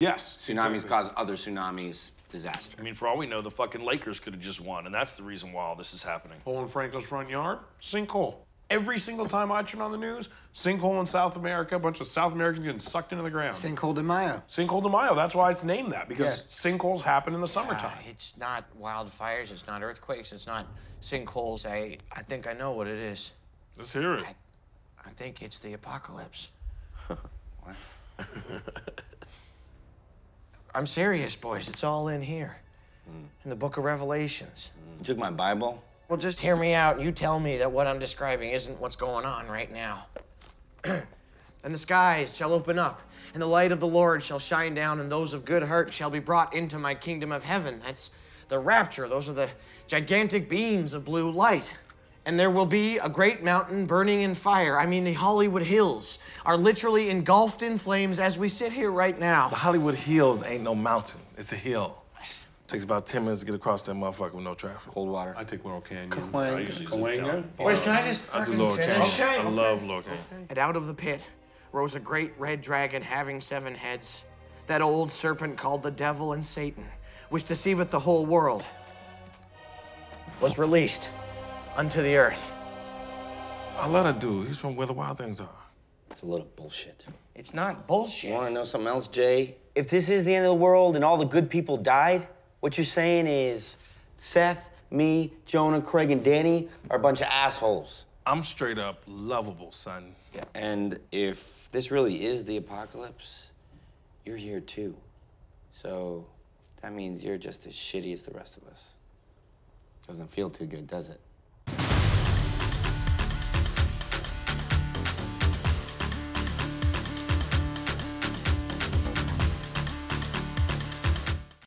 Yes. Tsunamis exactly. cause other tsunamis, disaster. I mean, for all we know, the fucking Lakers could have just won, and that's the reason why all this is happening. Hole in Franco's front yard, sinkhole. Every single time I turn on the news, sinkhole in South America, a bunch of South Americans getting sucked into the ground. Sinkhole de Mayo. Sinkhole de Mayo, that's why it's named that, because Yeah. sinkholes happen in the summertime. Ah, it's not wildfires, it's not earthquakes, it's not sinkholes. I, I think I know what it is. Let's hear it. I think it's the apocalypse. I'm serious, boys. It's all in here. Hmm. In the book of Revelations. Hmm. You took my Bible? Well, just hear me out and you tell me that what I'm describing isn't what's going on right now. and the skies shall open up, and the light of the Lord shall shine down, and those of good heart shall be brought into my kingdom of heaven. That's the rapture. Those are the gigantic beams of blue light. And there will be a great mountain burning in fire. I mean, the Hollywood Hills are literally engulfed in flames as we sit here right now. The Hollywood Hills ain't no mountain. It's a hill. Takes about 10 minutes to get across that motherfucker with no traffic. Coldwater. I take Laurel Canyon. Cahuenga. I usually Cahuenga. Boys, can I just I do fucking Laurel finish? Canyon. I love Laurel Canyon. And out of the pit rose a great red dragon having seven heads, that old serpent called the devil and Satan, which deceiveth the whole world, was released unto the earth. I love that dude. He's from Where the Wild Things Are. It's a little bullshit. It's not bullshit. You wanna know something else, Jay? If this is the end of the world and all the good people died, what you're saying is Seth, me, Jonah, Craig, and Danny are a bunch of assholes. I'm straight up lovable, son. Yeah. And if this really is the apocalypse, you're here too. So that means you're just as shitty as the rest of us. Doesn't feel too good, does it?